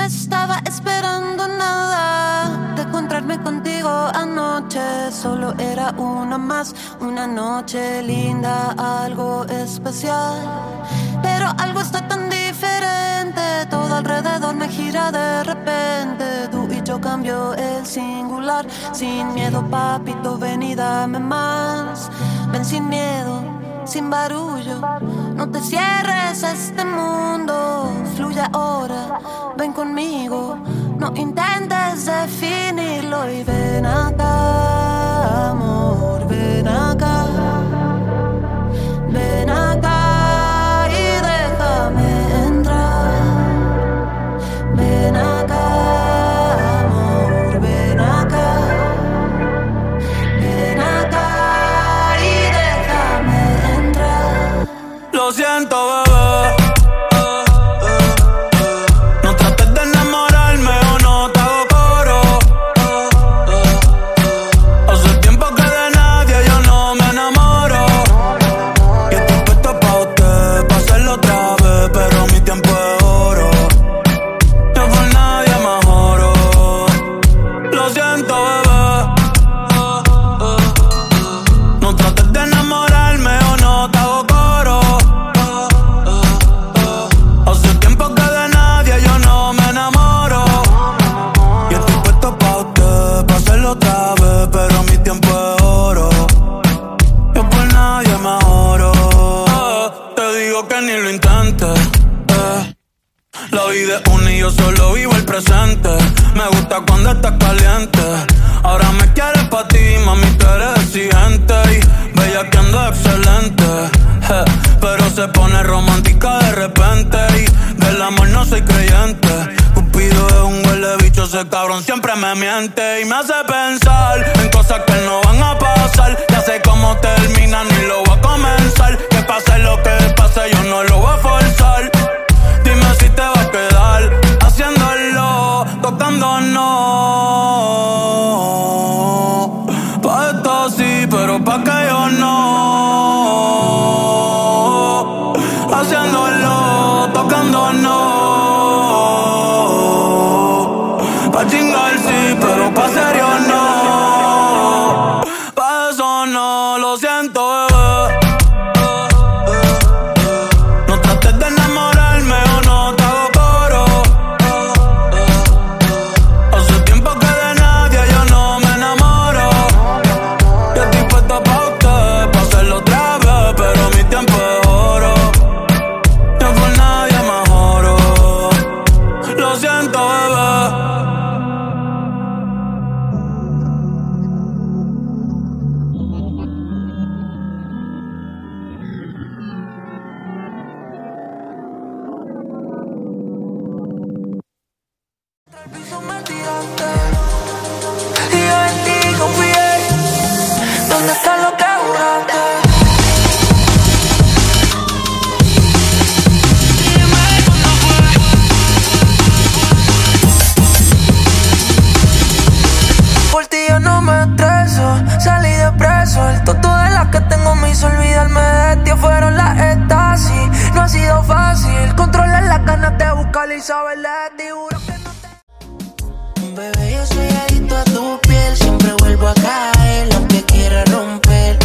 estaba esperando nada de encontrarme contigo anoche. Solo era una más, una noche linda, algo especial. Pero algo está tan diferente, todo alrededor me gira de repente. Tú y yo cambio el singular, sin miedo, papito, ven y dame más. Ven sin miedo sin barullo. No te cierres a este mundo, fluye ahora, ven conmigo. No intentes definirlo y ven acá, amor, ven acá. Siento, bebé. Ni lo intentes. eh. La vida es una y yo solo vivo el presente. Me gusta cuando estás caliente. Ahora me quieres pa' ti, mami, tú eres exigente. Y bella que ando excelente. Pero se pone romántica de repente. Y del amor no soy creyente. Cupido es un huele bicho, ese cabrón siempre me miente. Y me hace pensar en cosas que no van a pasar. Ya sé cómo termina, ni lo voy a comenzar. Pase lo que pase, yo no lo voy a forzar. Dime si te va a quedar haciéndolo, tocando no. Pa' esto sí, pero pa' que yo no. Haciéndolo, tocando no. Pa' chingar sí, pero pa' serio no. Pa' eso no, lo siento, toto de las que tengo me hizo olvidarme de ti. Fueron las estasis, no ha sido fácil. Controlar las ganas de buscarle y saberle de ti. Juro que no te Bebé, yo soy adicto a tu piel, siempre vuelvo a caer, aunque quiera romper.